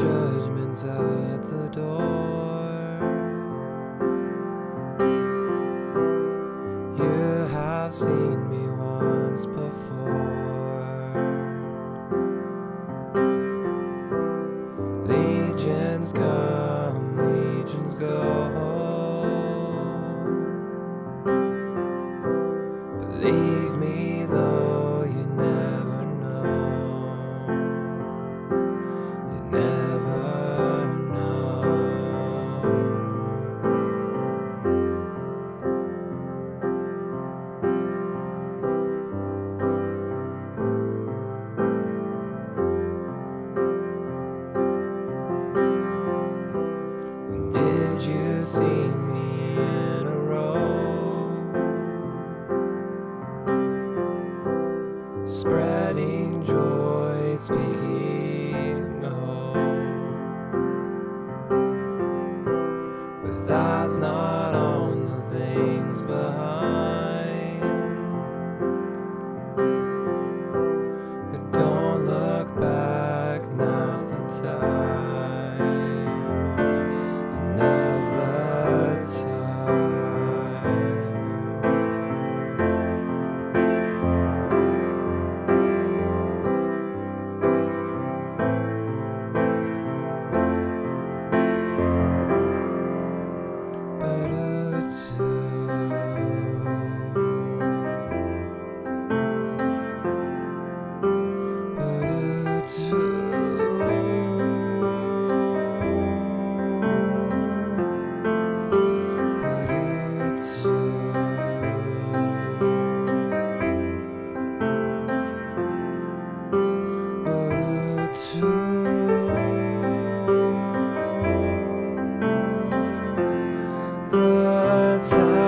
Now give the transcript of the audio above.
stands at the door. You have seen me once before. Legions come, legions go. Believe me, though, you see me in a row? Spreading joy, speaking hope. With eyes not time.